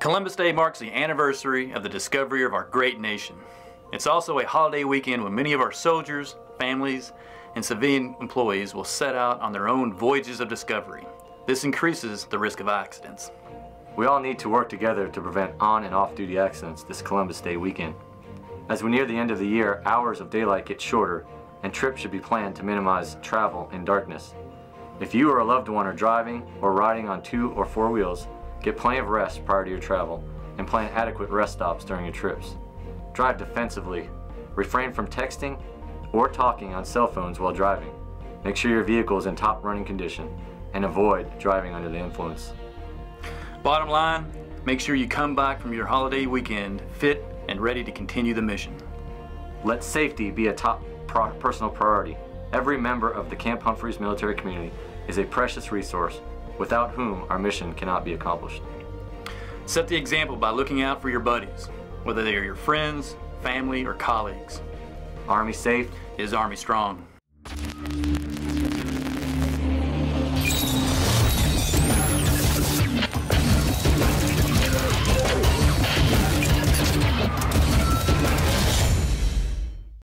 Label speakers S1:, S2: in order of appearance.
S1: Columbus Day marks the anniversary of the discovery of our great nation. It's also a holiday weekend when many of our soldiers, families, and civilian employees will set out on their own voyages of discovery. This increases the risk of accidents.
S2: We all need to work together to prevent on and off duty accidents this Columbus Day weekend. As we near the end of the year, hours of daylight get shorter and trips should be planned to minimize travel in darkness. If you or a loved one are driving or riding on two or four wheels, get plenty of rest prior to your travel and plan adequate rest stops during your trips. Drive defensively. Refrain from texting or talking on cell phones while driving. Make sure your vehicle is in top running condition and avoid driving under the influence.
S1: Bottom line, make sure you come back from your holiday weekend fit and ready to continue the mission.
S2: Let safety be a top pro personal priority. Every member of the Camp Humphreys military community is a precious resource without whom our mission cannot be accomplished.
S1: Set the example by looking out for your buddies, whether they are your friends, family, or colleagues.
S2: Army safe
S1: is Army strong.